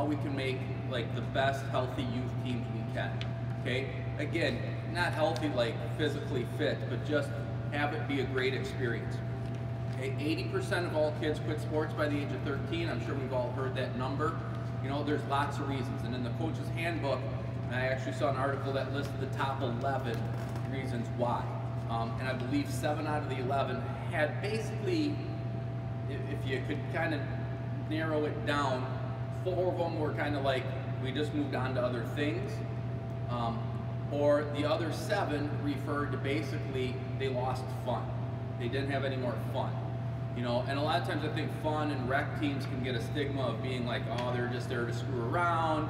how we can make like the best healthy youth teams we can. Okay, again, not healthy like physically fit, but just have it be a great experience. Okay, 80% of all kids quit sports by the age of 13. I'm sure we've all heard that number. You know, there's lots of reasons. And in the coach's handbook, I actually saw an article that listed the top 11 reasons why. Um, and I believe seven out of the 11 had basically, if you could kind of narrow it down, four of them were kind of like, we just moved on to other things. Um, or the other seven referred to basically they lost fun. They didn't have any more fun. You know, and a lot of times I think fun and rec teams can get a stigma of being like, oh, they're just there to screw around.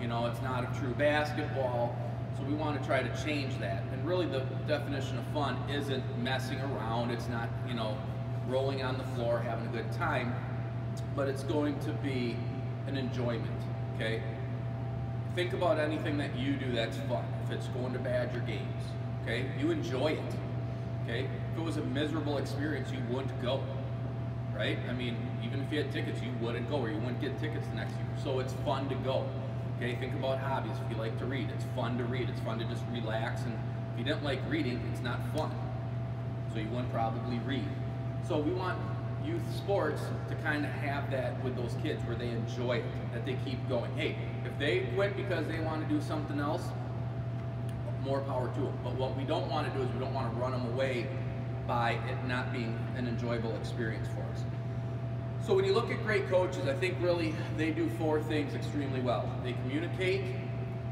You know, it's not a true basketball. So we want to try to change that. And really the definition of fun isn't messing around. It's not, you know, rolling on the floor, having a good time, but it's going to be an enjoyment, okay? Think about anything that you do that's fun. If it's going to Badger games, okay? You enjoy it, okay? If it was a miserable experience, you wouldn't go, right? I mean, even if you had tickets, you wouldn't go or you wouldn't get tickets the next year. So it's fun to go. Okay, think about hobbies. If you like to read, it's fun to read. It's fun to just relax. And if you didn't like reading, it's not fun. So you wouldn't probably read. So we want youth sports to kind of have that with those kids where they enjoy it, that they keep going. Hey, if they quit because they want to do something else, more power to them. But what we don't want to do is we don't want to run them away by it not being an enjoyable experience for us. So when you look at great coaches, I think really they do four things extremely well. They communicate,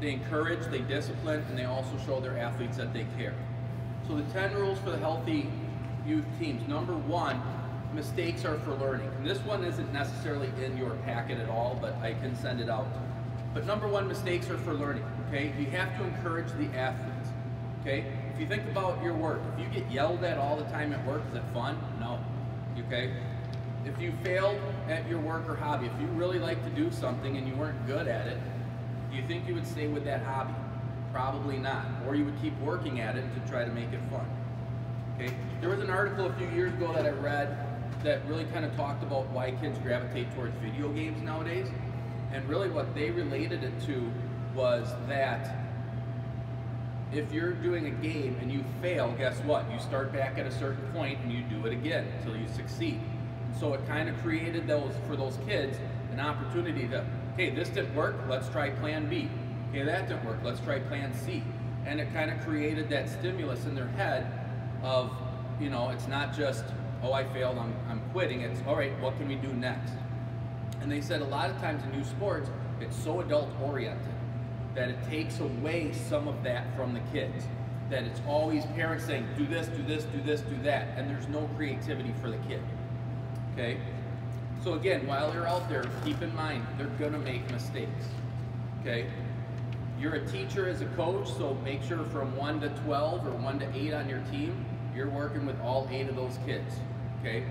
they encourage, they discipline, and they also show their athletes that they care. So the 10 rules for the healthy youth teams. Number one, mistakes are for learning. And this one isn't necessarily in your packet at all, but I can send it out. But number one, mistakes are for learning, okay? You have to encourage the athletes, okay? If you think about your work, if you get yelled at all the time at work, is it fun? No, okay? if you failed at your work or hobby, if you really like to do something and you weren't good at it, do you think you would stay with that hobby? Probably not. Or you would keep working at it to try to make it fun. Okay? There was an article a few years ago that I read that really kind of talked about why kids gravitate towards video games nowadays. And really what they related it to was that if you're doing a game and you fail, guess what? You start back at a certain point and you do it again until you succeed. So it kind of created those for those kids an opportunity to, okay, this didn't work, let's try plan B. Okay, that didn't work, let's try plan C. And it kind of created that stimulus in their head of, you know, it's not just, oh, I failed, I'm, I'm quitting. It's, all right, what can we do next? And they said a lot of times in new sports, it's so adult oriented that it takes away some of that from the kids. That it's always parents saying, do this, do this, do this, do that. And there's no creativity for the kid okay? So again, while you're out there, keep in mind, they're gonna make mistakes, okay? You're a teacher as a coach, so make sure from one to 12 or one to eight on your team, you're working with all eight of those kids, okay?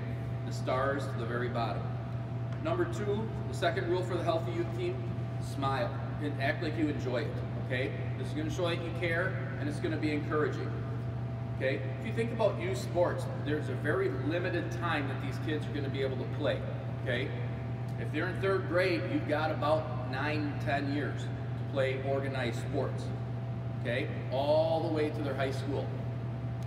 The stars to the very bottom. Number two, the second rule for the healthy youth team, smile and act like you enjoy it, okay? This is gonna show that you care and it's gonna be encouraging. Okay? If you think about youth sports, there's a very limited time that these kids are going to be able to play. Okay? If they're in third grade, you've got about nine, ten years to play organized sports. Okay? All the way to their high school.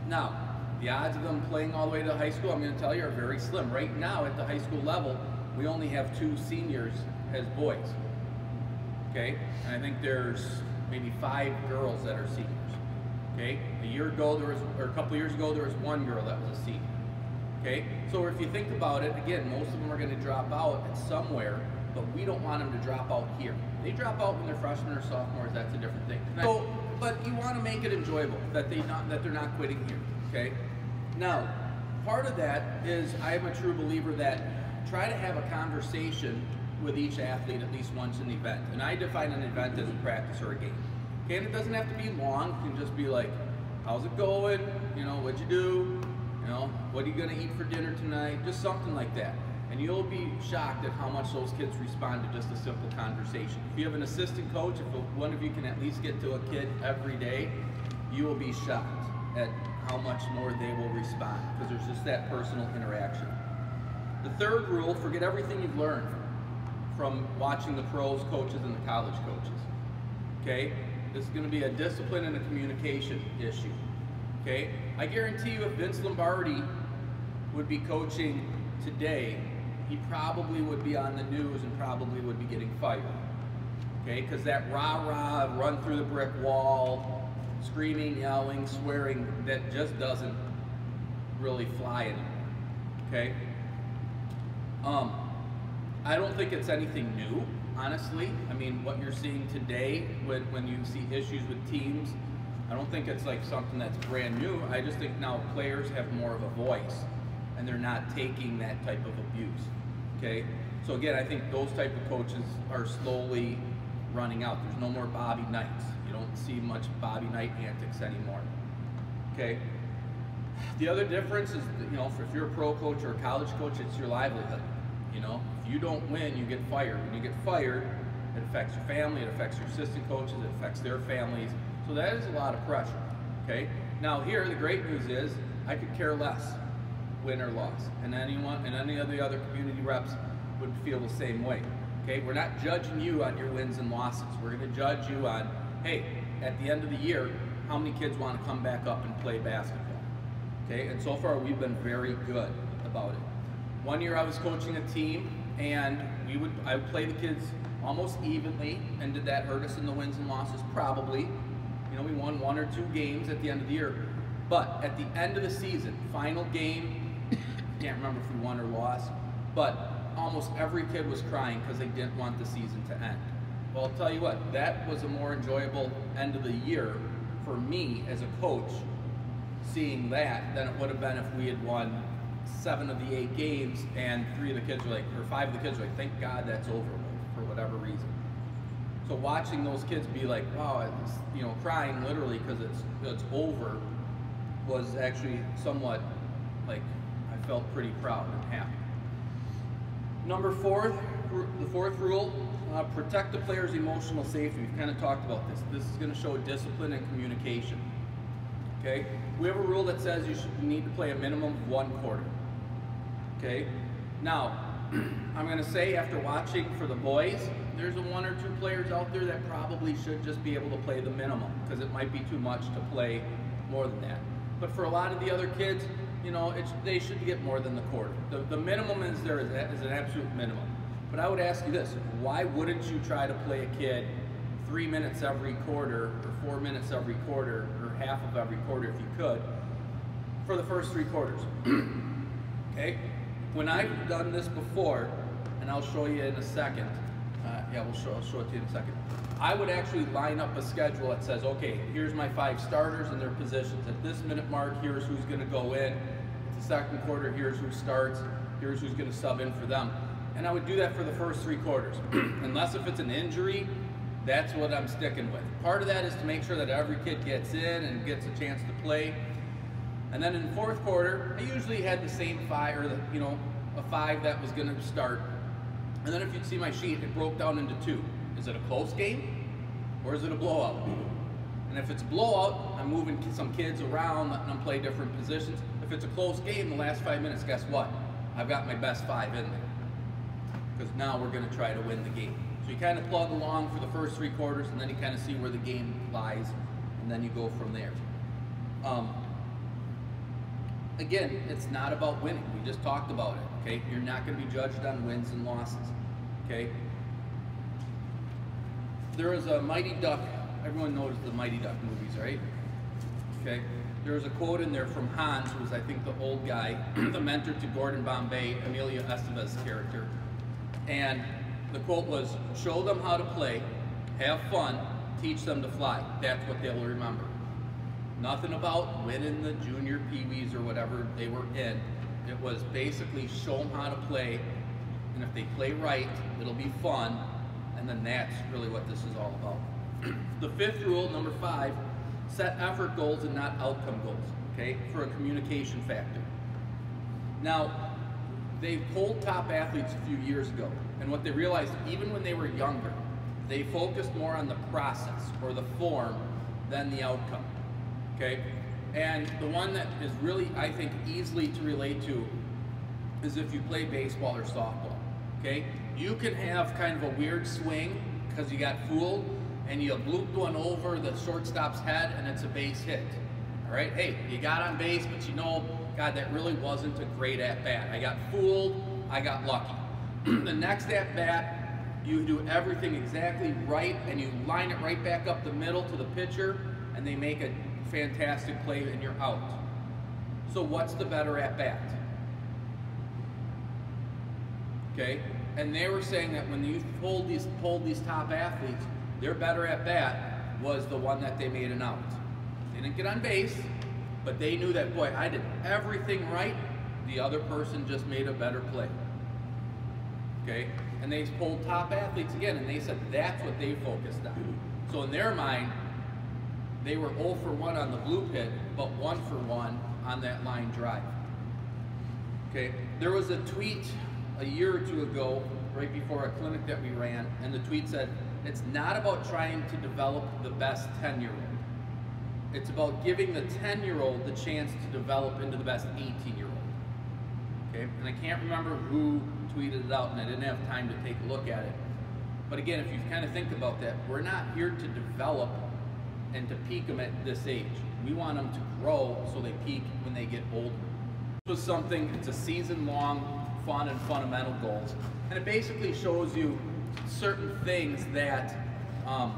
Now, the odds of them playing all the way to high school, I'm going to tell you, are very slim. Right now, at the high school level, we only have two seniors as boys. Okay? And I think there's maybe five girls that are seniors. Okay, a year ago there was, or a couple years ago there was one girl that was a senior. Okay, so if you think about it, again, most of them are going to drop out at somewhere, but we don't want them to drop out here. They drop out when they're freshmen or sophomores. That's a different thing. So, but you want to make it enjoyable that they not that they're not quitting here. Okay, now part of that is I am a true believer that try to have a conversation with each athlete at least once in the event, and I define an event as a practice or a game. Okay, and it doesn't have to be long. It can just be like, how's it going? You know, what'd you do? You know, what are you gonna eat for dinner tonight? Just something like that. And you'll be shocked at how much those kids respond to just a simple conversation. If you have an assistant coach, if one of you can at least get to a kid every day, you will be shocked at how much more they will respond because there's just that personal interaction. The third rule, forget everything you've learned. from watching the pros coaches and the college coaches. Okay? This is going to be a discipline and a communication issue. Okay? I guarantee you if Vince Lombardi would be coaching today, he probably would be on the news and probably would be getting fired. Okay? Because that rah rah, run through the brick wall, screaming, yelling, swearing, that just doesn't really fly anymore. Okay? Um, I don't think it's anything new, honestly. I mean, what you're seeing today when, when you see issues with teams, I don't think it's like something that's brand new. I just think now players have more of a voice and they're not taking that type of abuse. Okay? So again, I think those type of coaches are slowly running out. There's no more Bobby Knights. You don't see much Bobby Knight antics anymore. Okay? The other difference is, you know, if you're a pro coach or a college coach, it's your livelihood. You know, if you don't win, you get fired. When you get fired, it affects your family, it affects your assistant coaches, it affects their families. So that is a lot of pressure. Okay? Now here, the great news is I could care less, win or loss. And anyone and any of the other community reps would feel the same way. Okay? We're not judging you on your wins and losses. We're gonna judge you on, hey, at the end of the year, how many kids want to come back up and play basketball? Okay, and so far we've been very good about it. One year I was coaching a team and we would I would play the kids almost evenly. And did that hurt us in the wins and losses? Probably. You know, we won one or two games at the end of the year. But at the end of the season, final game, can't remember if we won or lost, but almost every kid was crying because they didn't want the season to end. Well, I'll tell you what, that was a more enjoyable end of the year for me as a coach seeing that than it would have been if we had won seven of the eight games and three of the kids were like, or five of the kids were like, thank God that's over for whatever reason. So watching those kids be like, wow, it's, you know, crying literally because it's it's over, was actually somewhat like I felt pretty proud and happy. Number four, the fourth rule, uh, protect the player's emotional safety. We've kind of talked about this. This is going to show discipline and communication. Okay, we have a rule that says you, should, you need to play a minimum of one quarter. Okay, now I'm going to say after watching for the boys, there's a one or two players out there that probably should just be able to play the minimum because it might be too much to play more than that. But for a lot of the other kids, you know, they should get more than the quarter. The, the minimum is there is, is an absolute minimum. But I would ask you this, why wouldn't you try to play a kid three minutes every quarter or four minutes every quarter or half of every quarter if you could for the first three quarters. okay? When I've done this before, and I'll show you in a second, uh, yeah, we'll show, I'll show it to you in a second. I would actually line up a schedule that says, okay, here's my five starters and their positions. At this minute mark, here's who's going to go in. The second quarter, here's who starts. Here's who's going to sub in for them. And I would do that for the first three quarters. Unless if it's an injury that's what I'm sticking with. Part of that is to make sure that every kid gets in and gets a chance to play. And then in fourth quarter, I usually had the same five, or the, you know, a five that was going to start. And then if you'd see my sheet, it broke down into two. Is it a close game, or is it a blowout? And if it's a blowout, I'm moving some kids around, letting them play different positions. If it's a close game, the last five minutes, guess what? I've got my best five in there. Because now we're going to try to win the game. So you kind of plug along for the first three quarters, and then you kind of see where the game lies, and then you go from there. Um, again, it's not about winning. We just talked about it. Okay, you're not going to be judged on wins and losses. Okay. There is a Mighty Duck. Everyone knows the Mighty Duck movies, right? Okay. There was a quote in there from Hans, who was I think the old guy, the mentor to Gordon Bombay, Emilio Estevez's character, and the quote was, show them how to play, have fun, teach them to fly. That's what they'll remember. Nothing about winning the junior peewees or whatever they were in. It was basically show them how to play, and if they play right, it'll be fun, and then that's really what this is all about. the fifth rule, number five, set effort goals and not outcome goals, okay, for a communication factor. Now, they polled top athletes a few years ago, and what they realized, even when they were younger, they focused more on the process or the form than the outcome. Okay? And the one that is really, I think, easily to relate to is if you play baseball or softball. Okay? you can have kind of a weird swing because you got fooled and you looped one over the shortstop's head and it's a base hit. All right, hey, you got on base, but you know, God, that really wasn't a great at bat. I got fooled, I got lucky. the next at bat, you do everything exactly right and you line it right back up the middle to the pitcher and they make a fantastic play and you're out. So what's the better at bat? Okay, and they were saying that when you pulled these pulled these top athletes, their better at bat was the one that they made an out. They didn't get on base, but they knew that boy, I did everything right. The other person just made a better play. Okay, and they pulled top athletes again, and they said that's what they focused on. So in their mind, they were 0 for 1 on the bloop hit, but 1 for 1 on that line drive. Okay, there was a tweet a year or two ago, right before a clinic that we ran, and the tweet said, it's not about trying to develop the best 10-year-old. It's about giving the 10-year-old the chance to develop into the best 18-year-old. Okay, and I can't remember who tweeted it out, and I didn't have time to take a look at it. But again, if you kind of think about that, we're not here to develop and to peak them at this age. We want them to grow so they peak when they get older. This was something, it's a season-long fun and fundamental goals. And it basically shows you certain things that um,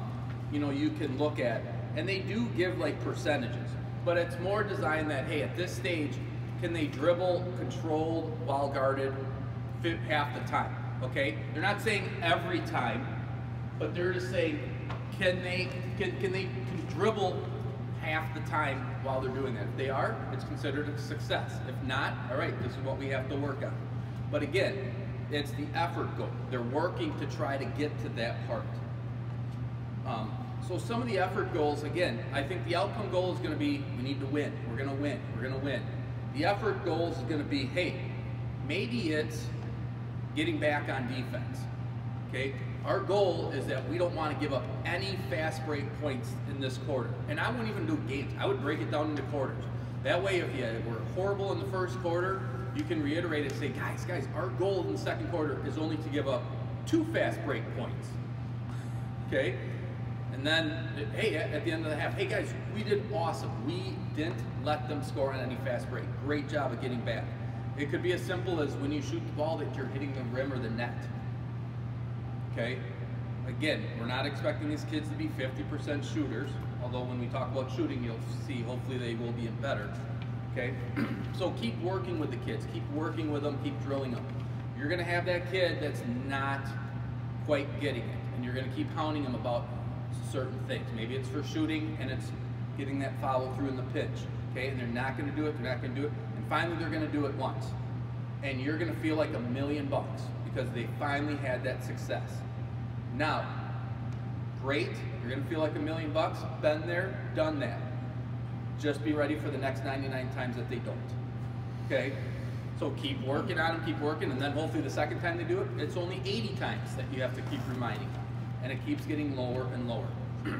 you know you can look at. And they do give like percentages, but it's more designed that hey, at this stage, can they dribble controlled while guarded half the time? Okay, they're not saying every time, but they're just saying can they can can they dribble half the time while they're doing that. If they are, it's considered a success. If not, all right, this is what we have to work on. But again, it's the effort goal. They're working to try to get to that part. Um, so some of the effort goals, again, I think the outcome goal is going to be we need to win. We're going to win. We're going to win. The effort goals is going to be, hey, maybe it's getting back on defense. Okay? Our goal is that we don't want to give up any fast break points in this quarter. And I wouldn't even do games. I would break it down into quarters. That way, if you were horrible in the first quarter, you can reiterate and say, guys, guys, our goal in the second quarter is only to give up two fast break points. Okay? And then, hey, at the end of the half, hey guys, we did awesome. We didn't let them score on any fast break. Great job of getting back. It could be as simple as when you shoot the ball that you're hitting the rim or the net. Okay? Again, we're not expecting these kids to be 50% shooters, although when we talk about shooting, you'll see hopefully they will be better. Okay? so keep working with the kids. Keep working with them. Keep drilling them. You're going to have that kid that's not quite getting it. And you're going to keep hounding them about certain things. Maybe it's for shooting and it's getting that follow through in the pitch. Okay? And they're not going to do it. They're not going to do it. And finally, they're going to do it once. And you're going to feel like a million bucks because they finally had that success. Now, great. You're to feel like a million bucks. Been there, done that. Just be ready for the next 99 times that they don't. Okay? So keep working on them, keep working, and then hopefully the second time they do it, it's only 80 times that you have to keep reminding them. And it keeps getting lower and lower.